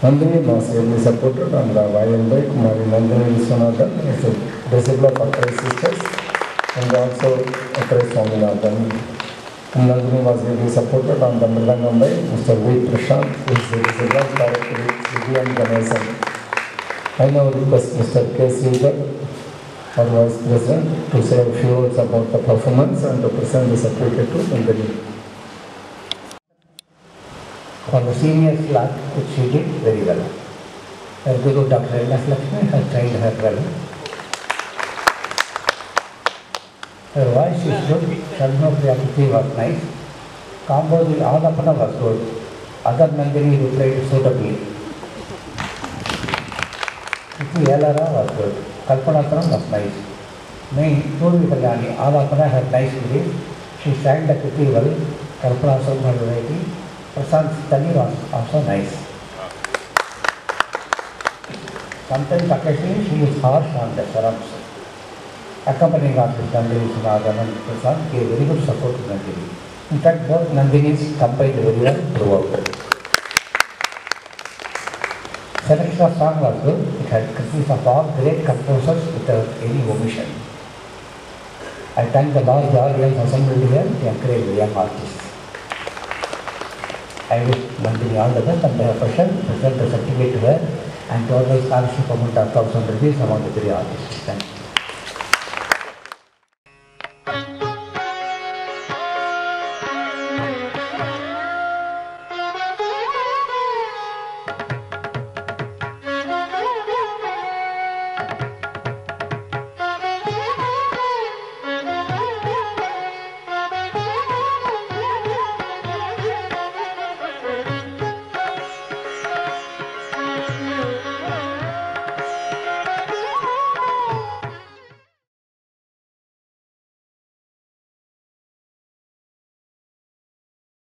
Nandini was really supported on the violin Kumari Nandini Viswanathan, is a disciple of Akkarai sisters and also Akkarai Swaminathan. And Nandini really supported on the Mridangam by Mr. V. Prashant, who is the disciple of Director Vivian Ganesan. I now request Mr. K. Sridhar, our Vice President, to say a few words about the performance and to present the certificate to Nandini. For the seniors class, which she did very well. Her Guru Dr. L.S. Lakshmi has trained her well. Her voice is good, Shalma Priyakiti was nice. Combo with Adapana was good. Other Nandini replied suitably. Iti Elara was good. Kalpanatram was nice. Me, Purvi Kalyani, Adapana had nice lyrics. She sang the Kiti well. Kalpanatram had variety. Prashant Tani was also nice. Sometimes occasionally she is harsh on the swarams. Accompanying artist Nandini Sunadhan and Prashant gave very good support to Nandini. In fact, both Nandinis combined very well throughout. Selection of song was good. It had criticism of all great composers without any omission. I thank the large audience assembled here to encourage the young artists. I wish Nandini all the best and have present, present the certificate to her and to organize scholarship amount of thousand rupees among the three artists. Thank you.